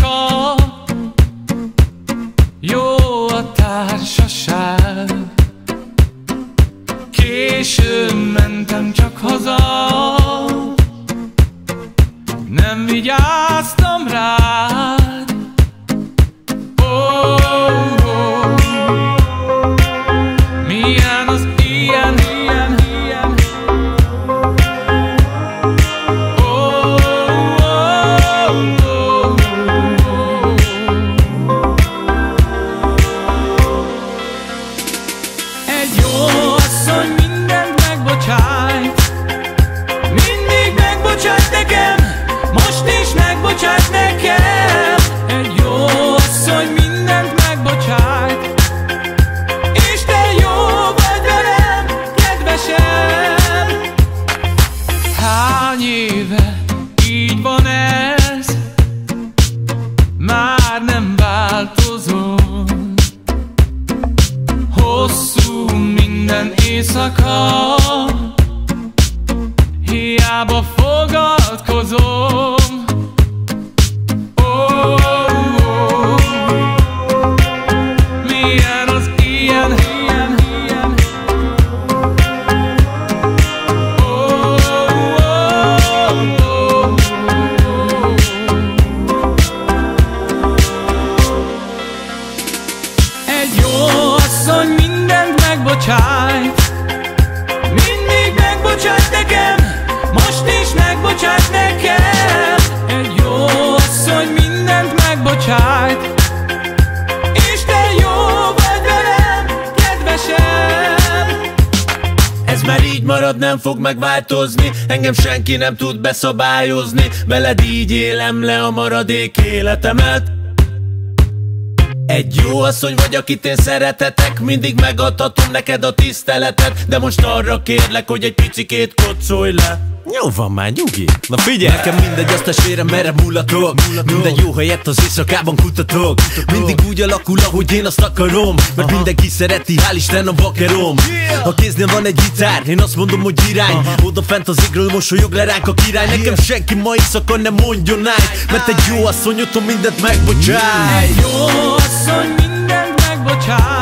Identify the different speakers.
Speaker 1: macska, jó a társaság. Későn mentem csak haza, nem vigyáztam rá. Minden éjszaka Hiába fogadkozom megbocsájt. Mindig megbocsájt nekem Most is megbocsájt nekem. Egy jó asszony mindent megbocsájt. És te jó vagy velem, kedvesem.
Speaker 2: Ez már így marad, nem fog megváltozni. Engem senki nem tud beszabályozni. Veled így élem le a maradék életemet egy jó asszony vagy, akit én szeretetek. Mindig megadhatom neked a tiszteletet. De most arra kérlek, hogy egy picikét kocolj le
Speaker 3: Jó van már, nyugi. Na figyelj, nekem mindegy, azt testvérem merre mulatok Minden jó helyet az éjszakában kutatok. Mindig úgy alakul, ahogy én azt akarom. Mert mindenki szereti, hál' Isten a vakerom. A kéznél van egy gitár, én azt mondom, hogy irány. Oda fent az égről mosolyog le ránk a király. Nekem senki ma éjszaka nem mondjon náj Mert egy jó asszony otthon mindent megbocsáj
Speaker 1: Egy jó asszony mindent megbocsájt